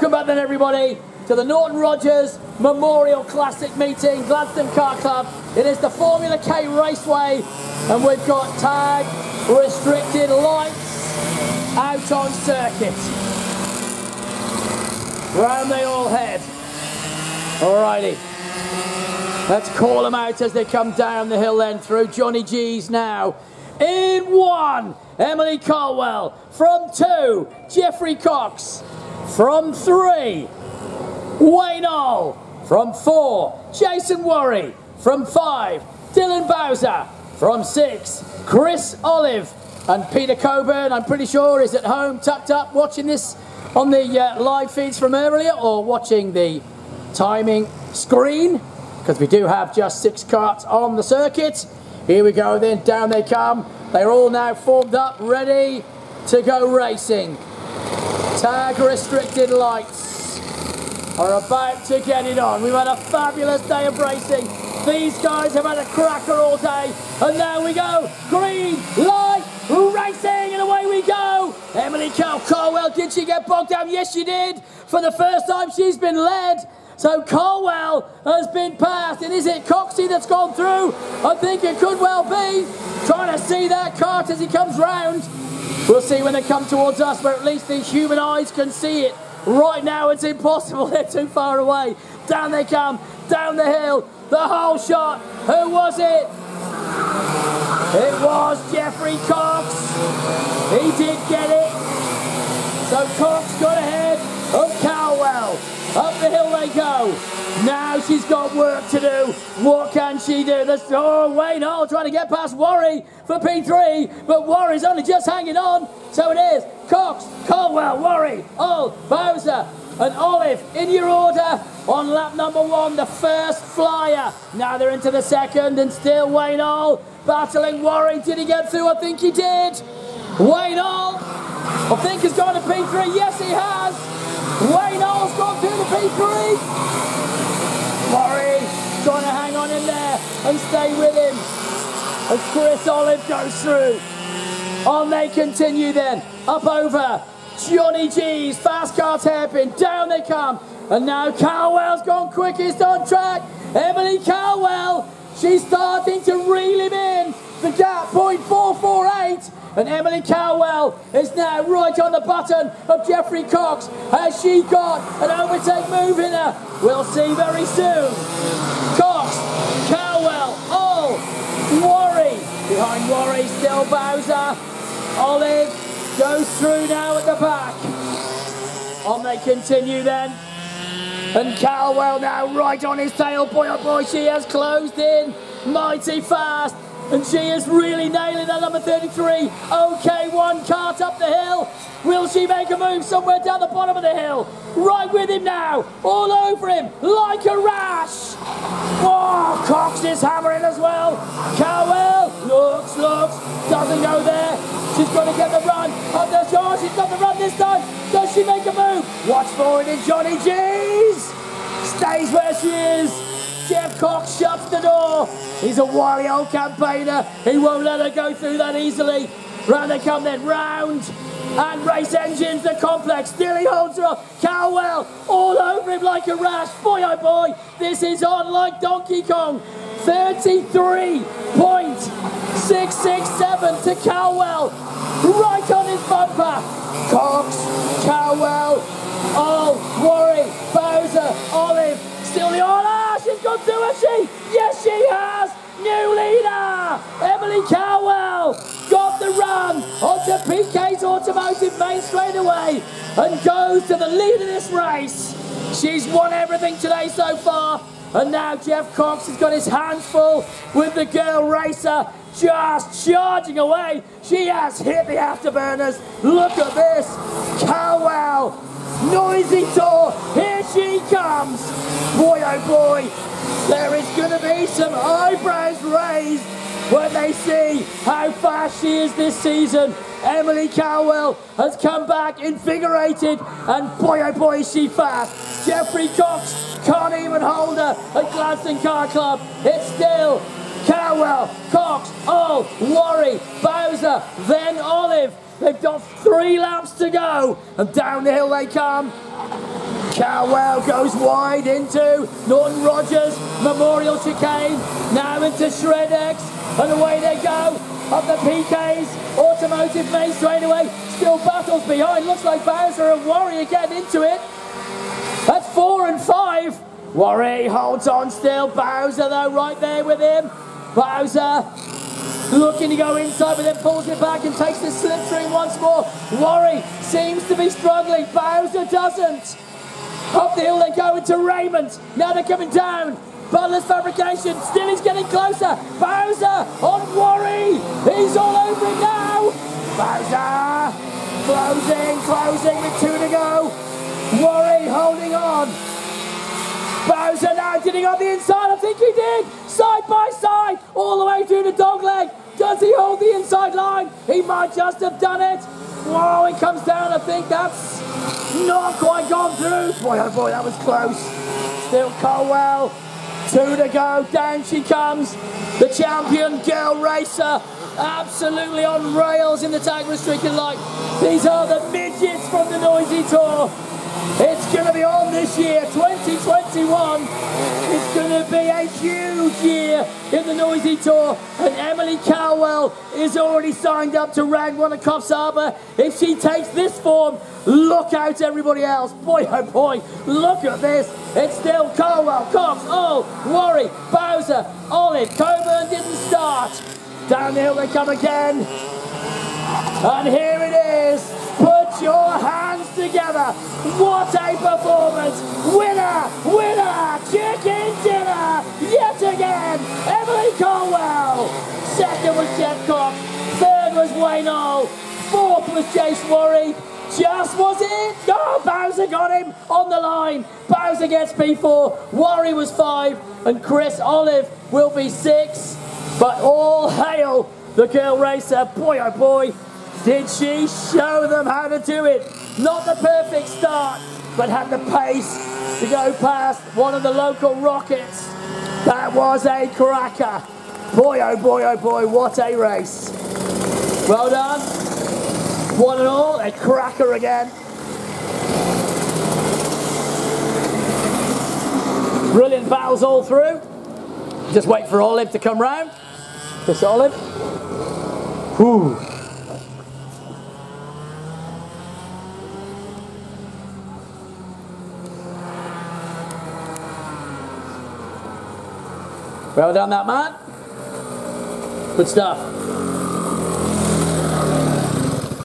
Welcome back then, everybody, to the Norton Rogers Memorial Classic meeting, Gladstone Kart Club. It is the Formula K Raceway, and we've got tag restricted lights out on circuit. Round they all head. Alrighty. Let's call them out as they come down the hill then through Johnny G's now. In one, Emily Caldwell. From two, Jeffrey Cox. From three, Wayne Hall. From four, Jason Worry. From five, Dylan Bowser. From six, Chris Olive. And Peter Coburn, I'm pretty sure, is at home, tucked up, watching this on the uh, live feeds from earlier or watching the timing screen because we do have just six karts on the circuit. Here we go then, down they come. They're all now formed up, ready to go racing. Tag restricted lights are about to get it on. We've had a fabulous day of racing. These guys have had a cracker all day. And now we go. Green light racing and away we go. Emily Cal Caldwell, did she get bogged down? Yes, she did. For the first time, she's been led. So Caldwell has been passed. And is it Coxey that's gone through? I think it could well be. Trying to see that kart as he comes round. We'll see when they come towards us, but at least these human eyes can see it. Right now, it's impossible. They're too far away. Down they come, down the hill. The whole shot. Who was it? It was Jeffrey Cox. He did get it. So Cox got ahead of Caldwell. Up the hill they go. Now she's got work to do. What can she do? There's, oh, Wayne Hall trying to get past Worry for P3, but Worry's only just hanging on. So it is Cox, Caldwell, Worry, Hall, Bowser, and Olive in your order on lap number one, the first flyer. Now they're into the second, and still Wayne Hall battling Worry. Did he get through? I think he did. Wayne Hall, I think, he's gone to P3. Yes, he has. Wayne gone through the P3. Worry trying to hang on in there and stay with him as Chris Olive goes through. On they continue then, up over Johnny G's fast car hairpin, down they come. And now Caldwell's gone quickest on track. Emily Caldwell, she's starting to reel him in. The gap, 0.448. And Emily Caldwell is now right on the button of Jeffrey Cox. Has she got an overtake move in her? We'll see very soon. Cox, Caldwell, oh, Worry. Behind Worry, still Bowser. Olive goes through now at the back. On they continue then. And Caldwell now right on his tail. Boy, oh boy, she has closed in mighty fast. And she is really nailing that number 33. OK, one kart up the hill. Will she make a move somewhere down the bottom of the hill? Right with him now. All over him like a rash. Oh, Cox is hammering as well. Caldwell looks, looks, doesn't go there. She's going to get the run. Up there, oh, she's got the run this time. Does she make a move? Watch for it in Johnny G's. Stays where she is. Jeff Cox shuts the door. He's a wily old campaigner. He won't let her go through that easily. Round they come then, round. And race engines, the complex. Still he holds her up. Caldwell all over him like a rash. Boy, oh boy, this is on like Donkey Kong. 33.667 to Caldwell. Right on his bumper. Cox, Caldwell, all oh, Worry, Bowser, Olive, still the all she's gone through, has she? Yes, Emily Caldwell, got the run onto PK's Automotive Main straight away and goes to the lead of this race. She's won everything today so far. And now Jeff Cox has got his hands full with the girl racer just charging away. She has hit the afterburners. Look at this. Caldwell, noisy door. Here she comes. Boy, oh boy, there is going to be some eyebrows raised when they see how fast she is this season. Emily Caldwell has come back invigorated, and boy oh boy is she fast. Jeffrey Cox can't even hold her at Gladstone Kart Club. It's still Caldwell, Cox, Hall, Worry, Bowser, then Olive. They've got three laps to go, and down the hill they come. Caldwell goes wide into Norton Rogers Memorial Chicane, now into Shred-X, and away they go up the PK's Automotive main straightaway. Still battles behind. Looks like Bowser and Warrior getting into it. That's four and five. Warrior holds on still. Bowser though right there with him. Bowser looking to go inside but then pulls it back and takes the slipstream once more. Warrior seems to be struggling. Bowser doesn't. Up the hill they go into Raymond. Now they're coming down. Butler's fabrication. Still he's getting closer. Bowser on Worry. He's all over it now. Bowser closing, closing with two to go. Worry holding on. Bowser now getting on the inside. I think he did. Side by side. All the way through the dog leg. Does he hold the inside line? He might just have done it. Whoa, it comes down. I think that's not quite gone through. Boy, oh boy, that was close. Still Caldwell. Two to go. Down she comes. The champion girl racer. Absolutely on rails in the tag restricted line. These are the midgets from the Noisy Tour. It's going to be on this year, 2021. It's going to be a huge year in the Noisy Tour. And Emily Caldwell is already signed up to rag one of Coffs Harbour. If she takes this form, look out everybody else. Boy, oh boy, look at this. It's still Caldwell, Cox, Oh, Worry, Bowser, Olive. Coburn didn't start. Down the hill they come again. And here it is. What a performance. Winner, winner, chicken dinner. Yet again, Emily Caldwell. Second was Jeff Cox. Third was Wayne Hall. Fourth was Chase Worry. Just was it? Oh, Bowser got him on the line. Bowser gets P4. Worry was five. And Chris Olive will be six. But all hail the girl racer. Boy, oh boy, did she show them how to do it? Not the perfect start, but had the pace to go past one of the local rockets. That was a cracker. Boy, oh boy, oh boy, what a race. Well done. One and all, a cracker again. Brilliant battles all through. Just wait for Olive to come round. This Olive. Ooh. Well done, that man. Good stuff.